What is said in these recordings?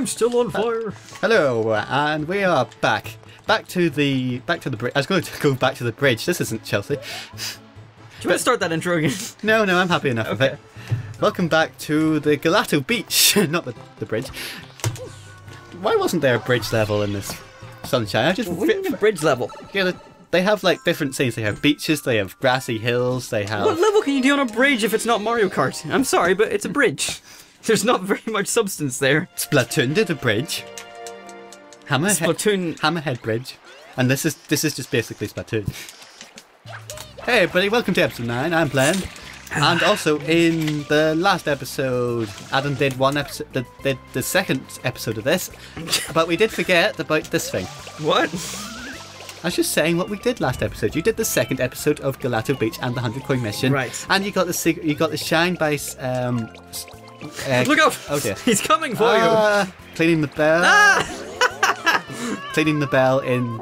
I'm still on uh, fire. Hello, and we are back. Back to the back to the bridge. I was going to go back to the bridge. This isn't Chelsea. Do you want to start that intro again? No, no, I'm happy enough with Okay. it. Welcome back to the Gelato Beach, not the the bridge. Why wasn't there a bridge level in this sunshine? I just What do you mean bridge level? yeah, they- they have like different scenes. They have beaches, they have grassy hills, they have. What level can you do on a bridge if it's not Mario Kart? I'm sorry, but it's a bridge. There's not very much substance there. Splatoon did a bridge. Hammerhead, Splatoon. Hammerhead Bridge, and this is this is just basically Splatoon. Hey everybody, welcome to episode nine. I'm Glenn, and also in the last episode, Adam did one episode, the, the the second episode of this, but we did forget about this thing. What? I was just saying what we did last episode. You did the second episode of Gelato Beach and the hundred coin mission, Right. And you got the secret. You got the shine by. Um, uh, Look out! Oh dear. He's coming for Ah, cleaning the bell. Ah! Cleaning the bell in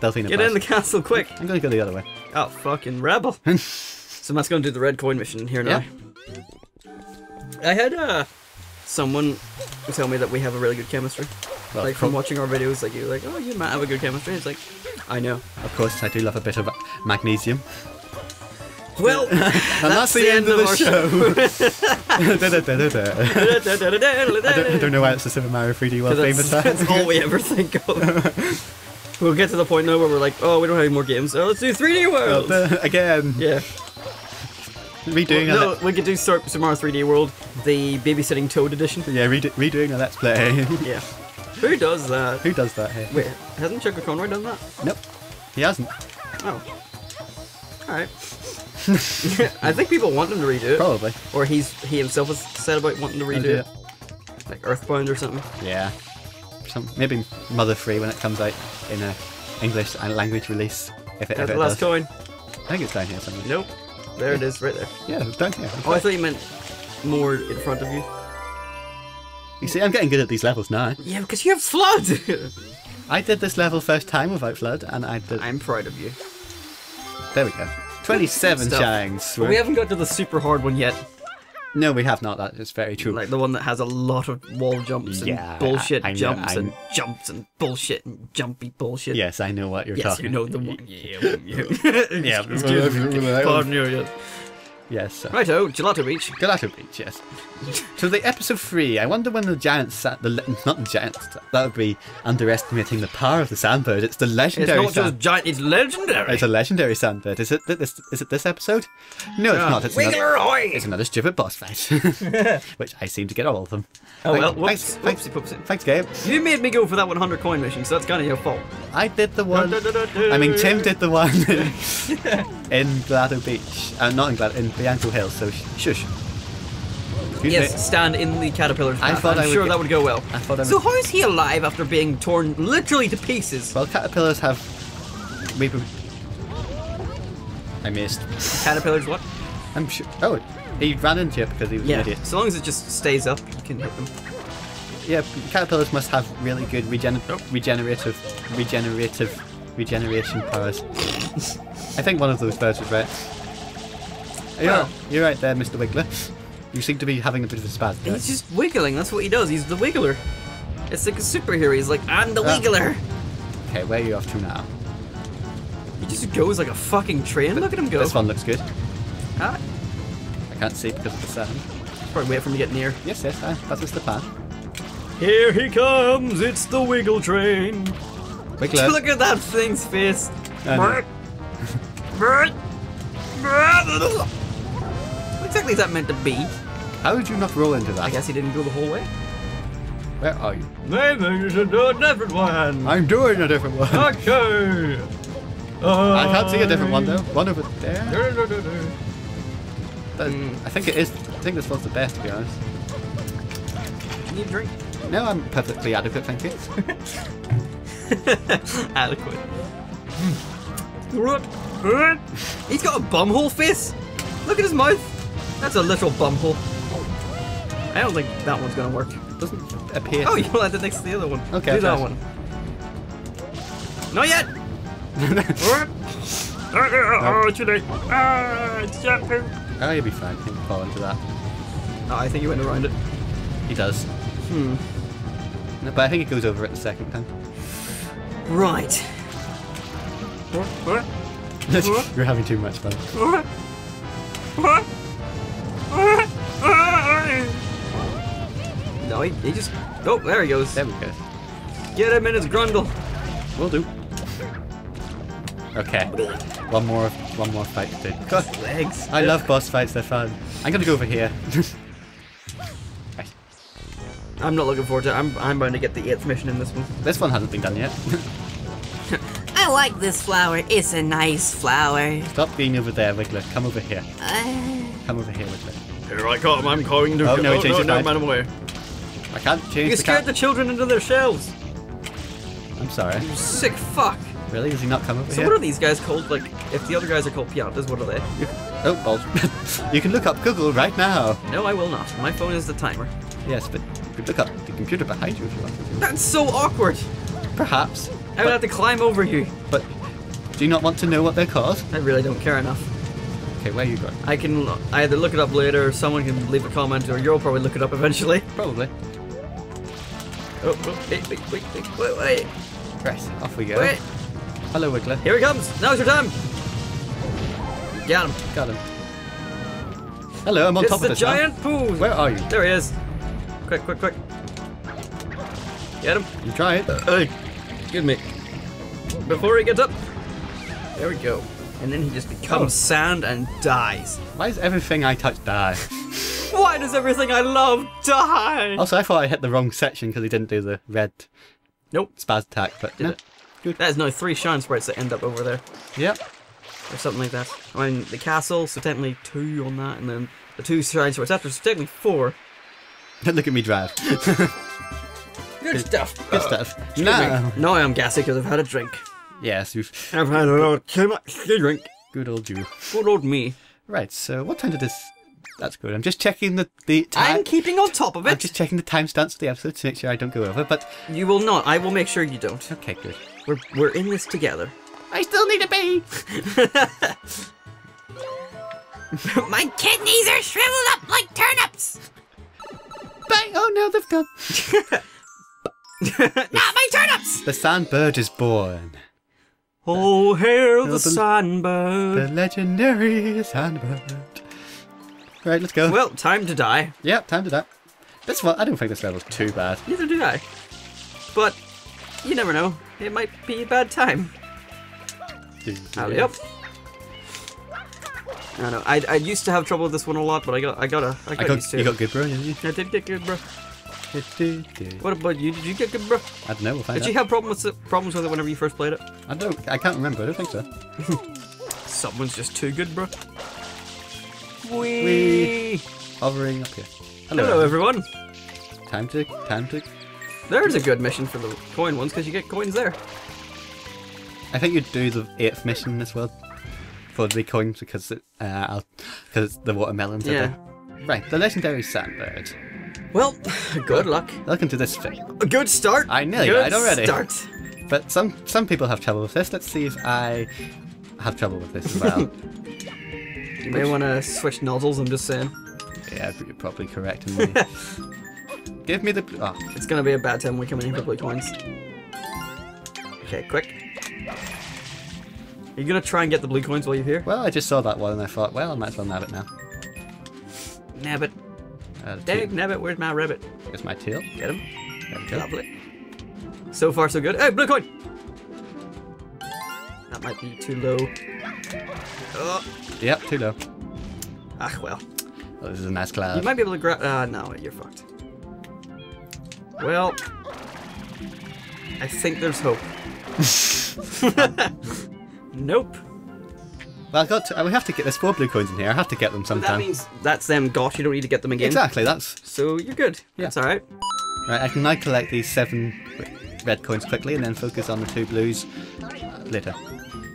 Delfino! Get Pass. in the castle quick! I'm gonna go the other way. Oh, fucking rebel. so Matt's gonna do the red coin mission here now. I had uh someone tell me that we have a really good chemistry. Well, like from watching our videos, like you're like, oh, you might have a good chemistry. It's like, I know. Of course, I do love a bit of magnesium. Well, And that's, the, end, of the show. I, don't, I don't know why it's the Super Mario 3D World famous. that's, that's all we ever think of. we'll get to the point now where we're like, oh, we don't have any more games. Oh, let's do 3D World. Again, yeah. redoing no, a we could do Super Mario 3D World, the babysitting Toad edition. yeah, redo- redoing a Let's Play. Yeah. Who does that? Who does that here? Wait, hasn't Chuck Conroy done that? Nope, he hasn't. Oh. Alright. I think people want him to redo it. Probably. Or he's he himself has said about wanting to redo do it. Like Earthbound or something. Yeah. Some, maybe Mother Free when it comes out in a English and language release. If it, Got if the last does. coin. I think it's down here somewhere. Nope. There it is, right there. Yeah, down here. Oh, I thought you meant more in front of you. You see, I'm getting good at these levels now. Yeah, because you have flood. I did this level first time without flood, and I did. I'm proud of you. There we go. 27 Stuff. shanks. But we haven't got to the super hard one yet. No, we have not. That is very true. Like the one that has a lot of wall jumps and Yeah, bullshit I know, jumps I and jumps and bullshit and jumpy bullshit. yes, I know what you're Yes, talking. you know the one. Yeah, yeah. Yeah. Excuse. Pardon you, yeah. Yes. Uh, Righto, Gelato Beach. Gelato Beach, yes. so the episode three. I wonder when the giants, sa- the le- not the giants. That would be underestimating the power of the sandbird. It's the legendary. It's legendary. not sand- just giant, it's legendary. It's a legendary sandbird. Is it? This is it this episode? No, it's Ah, not. It's another, Wiggler it's another stupid boss fight, which I seem to get all of them. Oh well, whoops, thanks, whoopsie thanks, Gabe. You made me go for that 100 coin mission, so that's kind of your fault. I did the one. I mean, Tim did the one in, Gelato Beach. Uh, not in Glado, in Bianco Hills. So sh- shush. Excuse Yes, me. stand in the caterpillar's I thought I'm I sure get- that would go well. I thought I So would- how is he alive after being torn literally to pieces? Well, caterpillars have. We. I missed. Caterpillars what? I'm sure. Oh, he ran into it because he was Yeah. an idiot. So long as it just stays up, you can hit them. Yeah, caterpillars must have really good regen- oh. regenerative, regenerative, regeneration powers. I think one of those birds was right. You're, you're right there, Mr. Wiggler. You seem to be having a bit of a spaz. He's just wiggling. That's what he does. He's the wiggler. It's like a superhero. He's like, I'm the Ah. wiggler. Okay, where are you off to now? He just goes like a fucking train. Look at him go. This one looks good. Ah, I can't see because of the sound. probably wait for him to get near. Yes, yes, I, that was the plan. Here he comes. It's the wiggle train. Wiggler. Look at that thing's face. I know. What exactly is that meant to be? How did you not roll into that? I guess he didn't go the whole way. Where are you? Maybe you should do a different one. I'm doing a different one. Okay. I can't see a different one though. One over there. That- Mm. I think it is. I think this one's the best, to be honest. Need a drink? No, I'm perfectly adequate, thank you. Adequate. He's got a bumhole face. Look at his mouth. That's a literal bumhole. I don't think that one's gonna work. It Doesn't appear. Oh, you that next to the other one. Okay, Do that one. Not yet. oh, too late. Ah, it's jumping. Oh, you'll be fine. He'll fall into that. No, I think he went around it. He does. Hmm. No, But I think it goes over it the second time. Right. You're having too much fun. No, he, he just. Oh, there he goes. There we go. Get him in his grundle. Will do. Okay. One more one more fight to do. God, Legs. I love boss fights, they're fun. I'm gonna go over here. I'm not looking forward to it. I'm, I'm bound to get the eighth mission in this one. This one hasn't been done yet. I like this flower. It's a nice flower. Stop being over there, Wiggler. Come over here. Uh, Come over here, Wiggler. Here I come. I'm going to. Oh, no, he changed his no, mind. man, I'm away. I can't change You the scared the children into their shells. I'm sorry. You sick fuck. Really? Does he not come over So here? what are these guys called? Like, if the other guys are called piantas, what are they? Oh, balls. you can look up Google right now. No, I will not. My phone is the timer. Yes, but you could look up the computer behind you if you want to. That's so awkward. Perhaps. I would have to climb over you. But do you not want to know what they're called? I really don't care enough. Okay, where are you going? I can either look it up later, or someone can leave a comment, or you'll probably look it up eventually. Probably. Oh, oh wait, wait, wait, wait, wait, wait, Right, off we go. wait. Hello, Wiggler. Here he comes. Now's your time. Get him. Got him. Hello, I'm on It's top of this now. giant pool. Where are you? There he is. Quick, quick, quick. Get him. You try it. Hey, excuse me. Before he gets up. There we go. And then he just becomes Oh. sand and dies. Why does everything I touch die? Why does everything I love die? also, I thought I hit the wrong section because he didn't do the red Nope. spaz attack, but Did no. it? That is now three shine sprites that end up over there. Yep. Or something like that. I mean, the castle, so technically two on that, and then the two shine sprites after, so technically four. Look at me drive. Good stuff. Good stuff. Excuse Now. Now I'm gassy because I've had a drink. yes, you've I've had a lot too much to drink. good old you. Good old me. Right. So, what time did this? That's good. I'm just checking the the time. I'm keeping on top of it. I'm just checking the timestamps of the episode to make sure I don't go over. But You will not. I will make sure you don't. okay, good. We're we're in this together. I still need a pee. my kidneys are shriveled up like turnips. Bang! Oh no, they've gone. Not my turnips. The sandbird is born. Oh, hail the the- sandbird. The legendary sandbird. Right, let's go. Well, time to die. Yeah, time to that. This one, I don't think this level's too bad. Neither do I. But you never know. It might be a bad time. Alley up. I know. I, I used to have trouble with this one a lot, but I got I got uh, a I got, I got, used to you got good, bro, didn't you? I did get good, bro. What about you? Did you get good, bro? I don't know, we'll find Did out. you have problems with it, problems with it whenever you first played it? I don't, I can't remember, I don't think so. Someone's just too good, bro. Wee. Wee. Hovering up here. Hello, everyone. Time to, time to. There's a good mission for the coin ones because you get coins there. I think you'd do the eighth mission as well. For the coins because it, uh, because the watermelons are Yeah. there. Right, the legendary sandbird. Well, good luck. Welcome to this thing. A good start. I nearly good died already. Start. But some some people have trouble with this. Let's see if I have trouble with this as well. You may want to switch nozzles. I'm just saying. yeah, you're probably correct me. Give me the. Oh, It's gonna be a bad time when we come in here for blue coins. Okay, quick. Are you gonna try and get the blue coins while you're here? well, I just saw that one and I thought, well, I might as well nab it now. Nabbit. Uh, the Dag tail- nabbit, where's my rabbit? Here's my tail. Get him. Lovely. So far, so good. Hey, blue coin! That might be too low. Oh, Yep, too low. ah, well. Oh, this is a nice class. You might be able to grab. Uh, no, you're fucked. Well, I think there's hope. nope. Well, I got. To, we have to get. There's four blue coins in here. I have to get them But sometime. that means that's them got. You don't need to get them again. exactly. That's So you're good. Yeah. That's all right. right. I can now collect these seven red coins quickly and then focus on the two blues uh, later.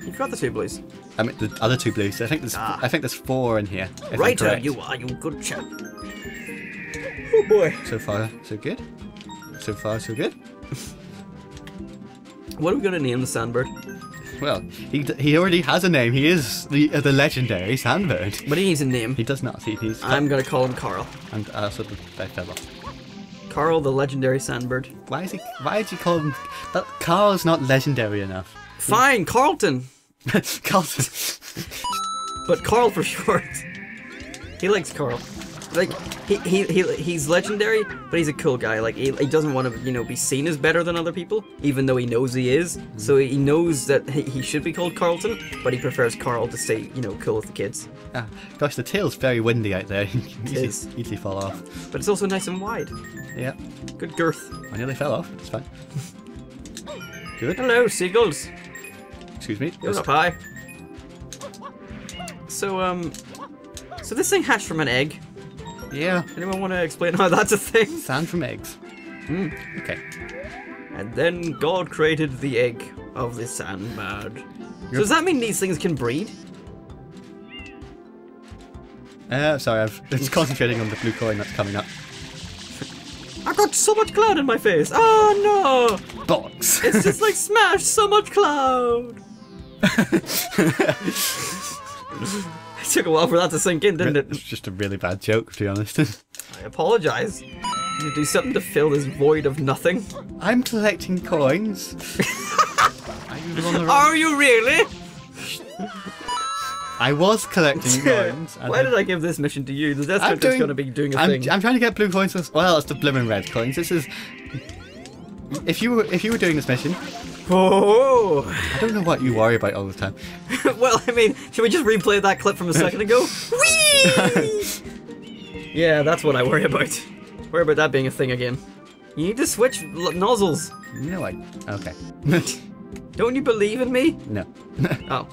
You've got the two blues. I mean, the other two blues. I think there's. Ah. I think there's four in here. Right, you are. You good chap. Oh boy. So far, so good. So far, so good. What are we gonna name the sandbird? Well, he d- he already has a name. He is the uh, the legendary Sandbird. But he needs a name. He does not. He, he's I'm gonna call him Carl. and uh, so the, I fell off. Carl, the legendary sandbird. Why is he? Why did you call him? That Carl's not legendary enough. Fine, Carlton, Carlton. but Carl for short. He likes Carl. Like he, he, he he's legendary, but he's a cool guy. Like he, he doesn't want to you know be seen as better than other people, even though he knows he is. So he knows that he, he should be called Carlton, but he prefers Carl to stay you know cool with the kids. Ah, gosh, the tail's very windy out there. You can easily, is. easily fall off. But it's also nice and wide. Yeah, Good girth. I nearly fell off. It's fine. Good. Hello, seagulls. Excuse me. Goes up pie. So um, so this thing hatched from an egg. Yeah. Anyone want to explain how that's a thing? Sand from eggs. Hmm. Okay. And then God created the egg of the sandbird. So does that mean these things can breed? Uh, sorry, I've it's concentrating on the blue coin that's coming up. I got so much cloud in my face. Oh no! Box. It's just like smash so much cloud. It took a while for that to sink in, didn't it? it's just a really bad joke, to be honest. I apologize. You do something to fill this void of nothing. I'm collecting coins. Are you on the Are you really? I was collecting coins. Why did I give this mission to you? The Death I'm going to be doing a I'm, thing. I'm trying to get blue coins as well as the blooming red coins. This is. If you were if you were doing this mission, Oh! I don't know what you worry about all the time. well, I mean, should we just replay that clip from a second ago? Whee! yeah, that's what I worry about. Worry about that being a thing again. You need to switch l- nozzles. No, I. Okay. Don't you believe in me? no. Oh,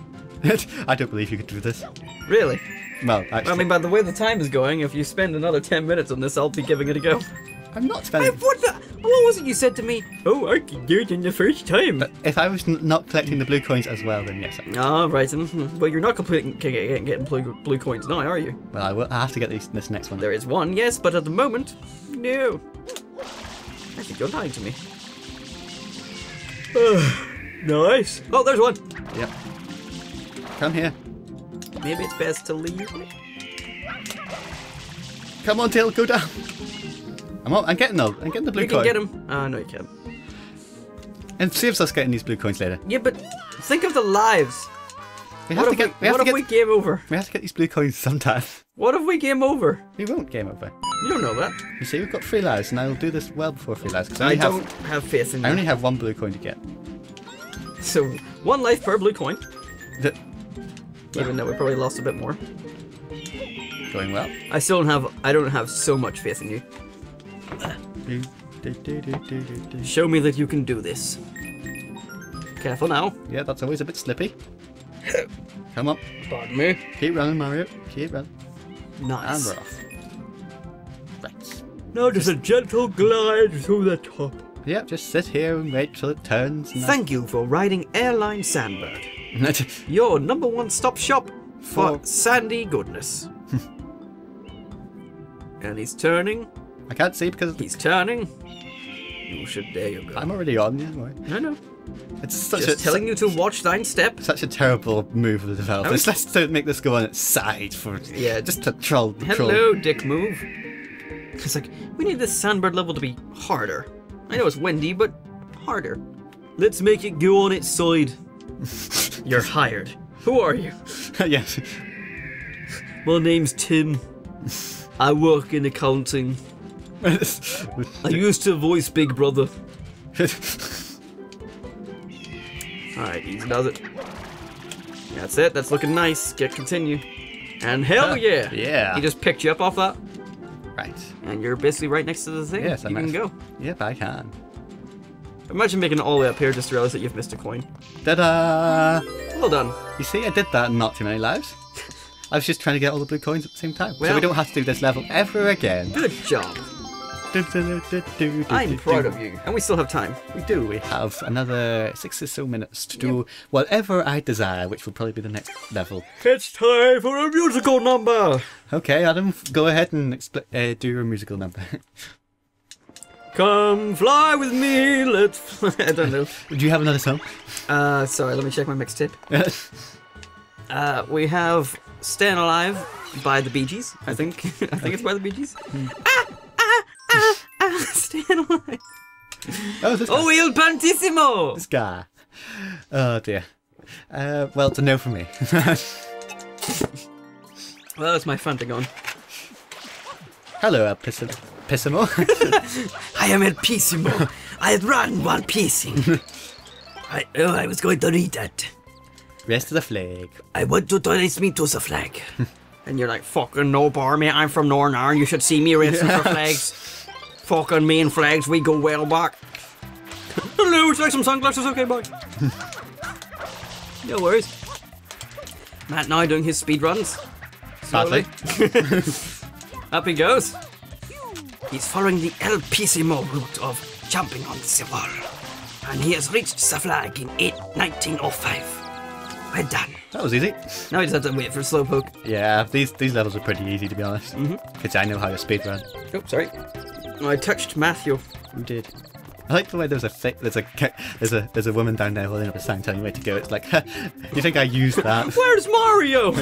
I don't believe you could do this. really? Well, actually, I mean, by the way the time is going, if you spend another 10 minutes on this, I'll be giving it a go. I'm not spending. what the? What was it you said to me? Oh, I can do it in the first time. If I was n- not collecting the blue coins as well, then yes. I- Ah, right. mhm. Well, you're not completing getting, getting blue, blue coins now, are you? Well, I will. I have to get these, this next one. There is one, yes, but at the moment, no. I think you're lying to me. nice. Oh, there's one. Yep. Come here. Maybe it's best to leave. Come on, Tail, go down. I'm, on, I'm getting the, I'm getting the blue You can get him. Ah, no, you can't. And saves us getting these blue coins later. Yeah, but think of the lives. We have What to if get. we, We what if get. we game over? We have to get these blue coins sometime. What if we game over? We won't game over. You don't know that. You see, we've got three lives, and I'll do this well before three lives. I, I have, don't have faith in I you. only have one blue coin to get. So, one life per blue coin, The- even though we probably lost a bit more. going well. I still don't have, I don't have so much faith in you. Show me that you can do this. Careful now. Yeah, that's always a bit slippy. Come on, Pardon me. keep running, Mario. Keep running. And Nice. we're off. Right. Now just a gentle glide through the top. Yep, just sit here and wait till it turns. And Thank you for riding Airline Sandbird, your number one stop shop for For- sandy goodness. and he's turning, I can't see because he's turning. You should, there you go. I'm already on. Yeah, don't worry. I know. It's such Just a telling you to watch thine step. such a terrible move of the developers. Let's don't make this go on its side for Yeah, just to troll. troll. Hello, dick move. It's like, we need this sandbird level to be harder. I know it's windy, but harder. Let's make it go on its side. You're hired. Who are you? yes. My name's Tim. I work in accounting. I used to voice Big Brother. Alright, easy does it. That's it, that's looking nice. Get continue. And hell yeah! yeah. He just picked you up off that, right. and you're basically right next to the thing. Yes, you I'm can nice. go. Yep, I can. Imagine making it all the way up here just to realize that you've missed a coin. Ta-da! Well done. You see, I did that in not too many lives. I was just trying to get all the blue coins at the same time, so we don't have to do this level ever again. Good job. I'm proud of you. And we still have time. We do. We have another six or so minutes to do whatever I desire, which will probably be the next level. It's time for a musical number! Okay, Adam, go ahead and uh, do your musical number. Come fly with me, let's fly. I don't know. do you have another song? Uh, sorry, let me check my mixtape. Uh, we have Staying Alive by the Bee Gees, I think. I think it's by the Bee Gees. Ah, Oh, this guy. Oh, Il Piantissimo! This guy. Oh dear. Uh, well, it's a no for me. Well, that's my Fantagon. Hello, El Pissim- Pissimo. I am El Pissimo. I had run one pissing. I, oh, I was going to read that. Rest of the flag. I want to race me to the flag. And you're like, fucking no bar, mate. I'm from Northern Ireland. You should see me racing for flags. Fucking main flags, we go well back. Hello, would you like some sunglasses? Okay, bye. no worries. Matt now doing his speed runs. Badly. Up he goes. He's following the El Pissimo route of jumping on the Civil. And he has reached the flag in 8, 1905. Well done. That was easy. Now he just have to wait for Slowpoke. Yeah, these these levels are pretty easy to be honest. Mm-hmm. Because I know how to speedrun. Oh, sorry. I touched Matthew. You did. I like the way there's a thi- there's a there's a there's a woman down there holding up a sign telling you where to go. It's like, you think I used that? Where's Mario?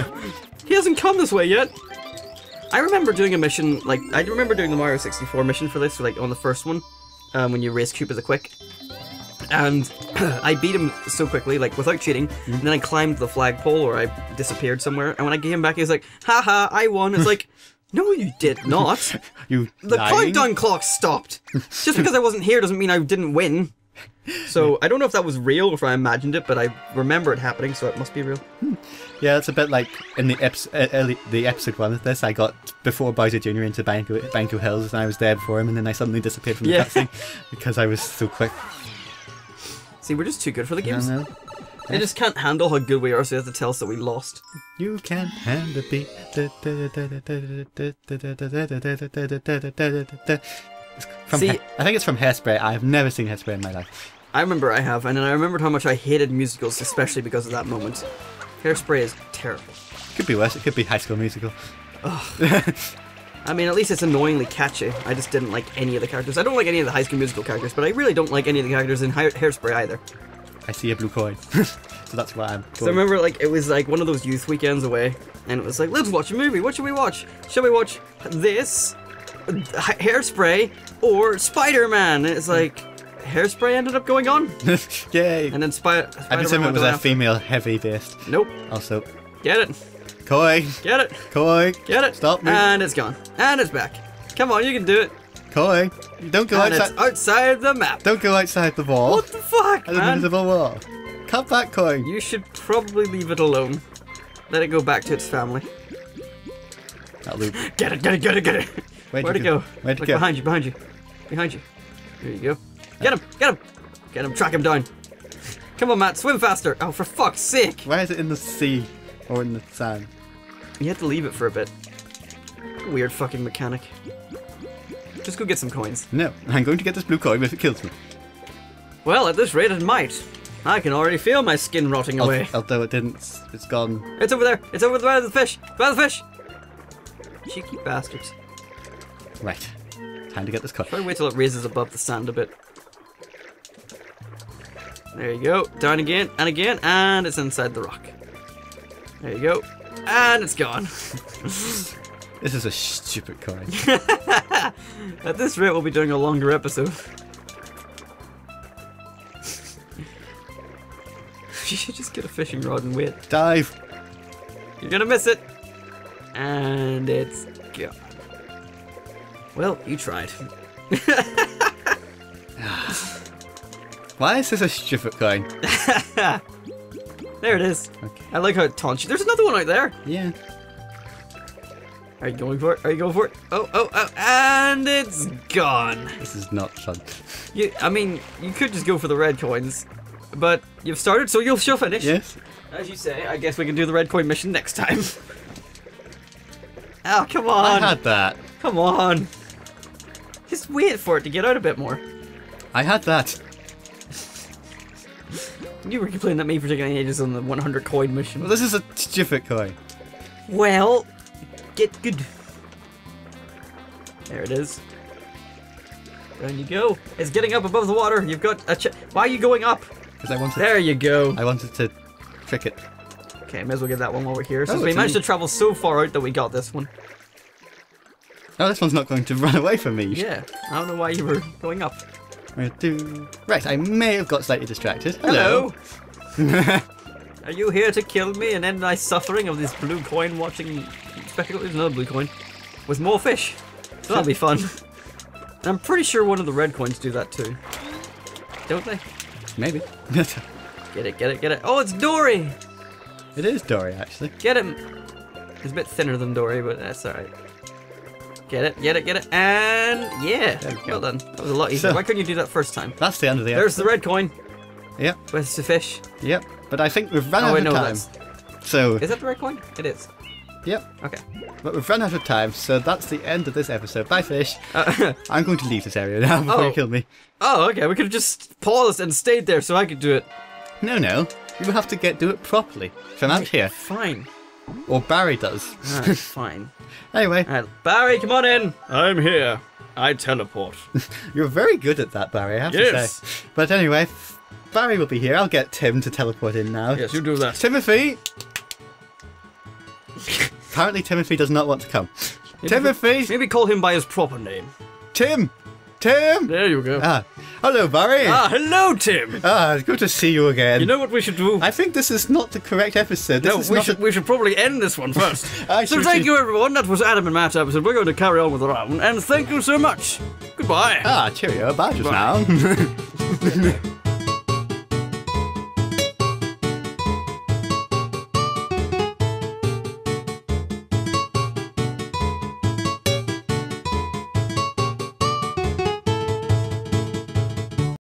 he hasn't come this way yet. I remember doing a mission, like, I remember doing the Mario 64 mission for this, like, on the first one, um, when you race Koopa the Quick. And I beat him so quickly, like, without cheating, and then I climbed the flagpole, or I disappeared somewhere, and when I came back, he was like, haha, I won. It's like, no, you did not. You The lying? countdown clock stopped. Just because I wasn't here doesn't mean I didn't win. So I don't know if that was real or if I imagined it, but I remember it happening, so it must be real. Yeah, it's a bit like in the eps- uh, early, the episode one of this. I got before Bowser Jr. into Banco, Banco Hills, and I was there before him, and then I suddenly disappeared from the Yeah. cutscene because I was so quick. See, we're just too good for the games. They just can't handle how good we are, so they have to tell us that we lost. You can hand the beat. From See- I think it's from Hairspray. I've never seen Hairspray in my life. I remember I have, and then I remembered how much I hated musicals, especially because of that moment. Hairspray is terrible. Could be worse. It could be High School Musical. I mean, at least it's annoyingly catchy. I just didn't like any of the characters. I don't like any of the High School Musical characters, but I really don't like any of the characters in Hair- Hairspray either. I see a blue coin, so that's why I'm. So I remember, like, it was like one of those youth weekends away, and it was like, let's watch a movie. What should we watch? Should we watch this, uh, Ha- Hairspray, or Spider Man? And it's like, Hairspray ended up going on, Yay! and then Spy- I Spider presume it was a female heavy based. Nope. Also, Get it. koi, Get it. koi, Get it. Stop me. And it's gone. And it's back. Come on, you can do it. Koi. Don't go and outside. it's outside the map. Don't go outside the wall. What the fuck, an man? invisible wall. Cut that coin. You should probably leave it alone. Let it go back to its family. That loop. Get it, get it, get it, get it. Where'd Where'd it go? go? Where'd it Look go? behind you, behind you. Behind you. There you go. Get him, get him. Get him, track him down. Come on, Matt, swim faster. Oh, for fuck's sake. Why is it in the sea or in the sand? You have to leave it for a bit. Weird fucking mechanic. Just go get some coins. No, I'm going to get this blue coin if it kills me. Well, at this rate, it might. I can already feel my skin rotting Al- away. Although it didn't, it's gone. It's over there. It's over there by the fish. By the fish. Cheeky bastards. Right. Time to get this coin. Try to wait till it raises above the sand a bit. There you go. Down again and again, and it's inside the rock. There you go. And it's gone. This is a stupid coin. At this rate, we'll be doing a longer episode. you should just get a fishing rod and wait. Dive. You're gonna miss it. And it's gone. Well, you tried. Why is this a stupid coin? There it is. Okay. I like how it taunts you. There's another one out there. Yeah. Are you going for it? Are you going for it? Oh, oh, oh, and it's hmm. gone. This is not fun. You, I mean, you could just go for the red coins, but you've started, so you'll she'll finish. Yes. As you say, I guess we can do the red coin mission next time. oh, come on. I had that. Come on. Just wait for it to get out a bit more. I had that. You were complaining at me for taking ages on the 100 coin mission. Well, this is a stupid coin. Well, get good. There it is. Down you go. It's getting up above the water. You've got a ch- Why are you going up? Because I wanted. There you go. I wanted to trick it. Okay, may as well get that one while we're here. Since Oh, we managed in- to travel so far out that we got this one. Oh, this one's not going to run away from me. Yeah, I don't know why you were going up. Right, Right, I may have got slightly distracted. Hello. Are you here to kill me and end my suffering of this blue coin watching spectacle? There's another blue coin with more fish. So that'll be fun. And I'm pretty sure one of the red coins do that too. Don't they? Maybe. Get it, get it, get it. Oh, it's Dory! it is Dory, actually. Get him! He's a bit thinner than Dory, but that's alright. Get it, get it, get it, and yeah! There we go. Well done. That was a lot easier. So- Why couldn't you do that first time? That's the end of the There's the red coin. Yep, Where's the fish? yep. But I think we've run Oh, out of no, time. that's. So, Is that the red coin? It is. Yep. Okay. But we've run out of time, so that's the end of this episode. Bye, fish. Uh, I'm going to leave this area now before Oh. you kill me. oh, okay. We could have just paused and stayed there so I could do it. No, no. You have to get do it properly from out here, Fine. or Barry does. Alright, fine. Anyway, Alright, Barry, come on in. I'm here. I teleport. you're very good at that, Barry. I have Yes. to say. But anyway, Barry will be here. I'll get Tim to teleport in now. yes, you do that. Timothy. Apparently, Timothy does not want to come. Timothy, Maybe call him by his proper name. Tim, Tim. There you go. Ah, hello, Barry. Ah, hello, Tim. Ah, it's good to see you again. You know what we should do? I think this is not the correct episode. This no, is we not should a- we should probably end this one first. I so should- thank you everyone. That was Adam and Matt's episode. We're going to carry on with the round, and thank you so much. Goodbye. Ah, cheerio, bye just Bye. now.